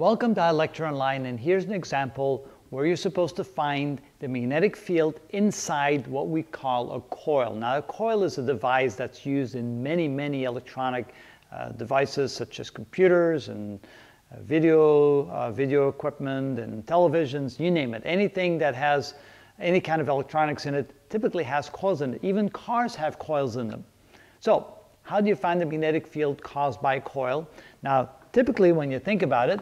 Welcome to iLecture Online and here's an example where you're supposed to find the magnetic field inside what we call a coil. Now a coil is a device that's used in many, many electronic uh, devices such as computers and uh, video, uh, video equipment and televisions, you name it. Anything that has any kind of electronics in it typically has coils in it. Even cars have coils in them. So how do you find the magnetic field caused by a coil? Now typically when you think about it,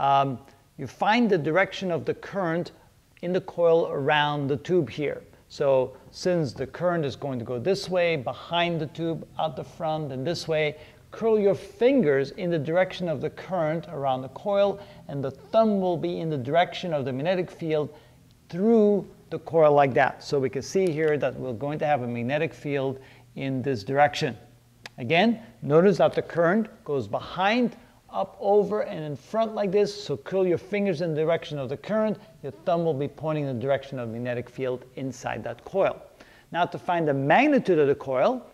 um, you find the direction of the current in the coil around the tube here. So since the current is going to go this way, behind the tube, out the front, and this way, curl your fingers in the direction of the current around the coil, and the thumb will be in the direction of the magnetic field through the coil like that. So we can see here that we're going to have a magnetic field in this direction. Again, notice that the current goes behind up, over, and in front like this. So curl your fingers in the direction of the current. Your thumb will be pointing in the direction of the magnetic field inside that coil. Now to find the magnitude of the coil,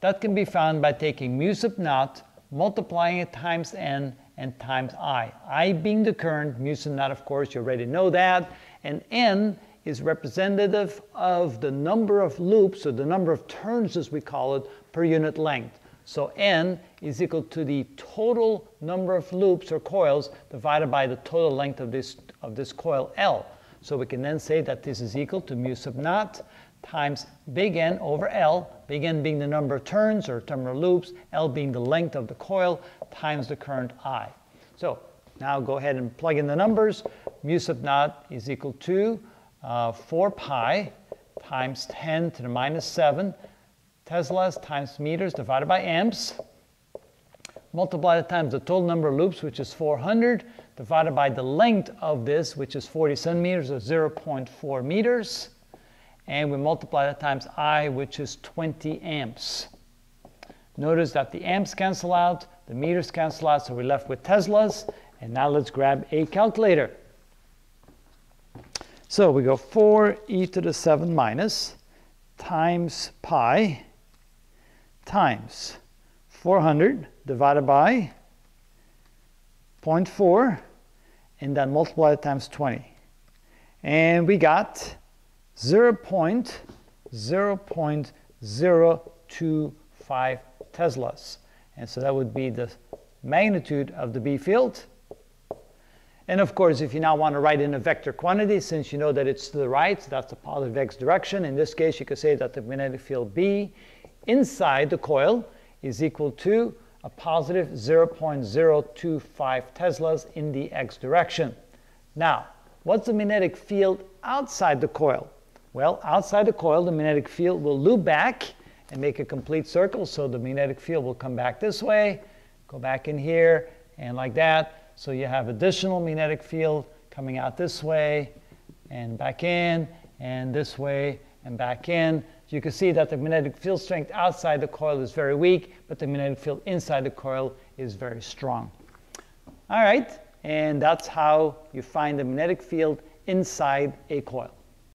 that can be found by taking mu sub naught, multiplying it times n, and times I. I being the current, mu sub naught of course, you already know that, and n is representative of the number of loops, or the number of turns as we call it, per unit length. So n is equal to the total number of loops or coils divided by the total length of this, of this coil L. So we can then say that this is equal to mu sub naught times big N over L, big N being the number of turns or of loops, L being the length of the coil, times the current I. So now go ahead and plug in the numbers. Mu sub naught is equal to uh, 4 pi times 10 to the minus 7 Teslas times meters divided by amps. Multiply times the total number of loops, which is 400, divided by the length of this, which is 40 centimeters or 0.4 meters. And we multiply that times I, which is 20 amps. Notice that the amps cancel out, the meters cancel out, so we're left with Teslas. And now let's grab a calculator. So we go 4 e to the 7 minus times pi times 400 divided by 0.4 and then multiply it times 20. And we got 0 0.025 Teslas. And so that would be the magnitude of the B field. And of course, if you now want to write in a vector quantity, since you know that it's to the right, that's the positive x direction, in this case you could say that the magnetic field B inside the coil is equal to a positive 0.025 Teslas in the x direction. Now, what's the magnetic field outside the coil? Well, outside the coil, the magnetic field will loop back and make a complete circle. So the magnetic field will come back this way, go back in here, and like that. So you have additional magnetic field coming out this way and back in, and this way and back in. You can see that the magnetic field strength outside the coil is very weak, but the magnetic field inside the coil is very strong. All right, and that's how you find the magnetic field inside a coil.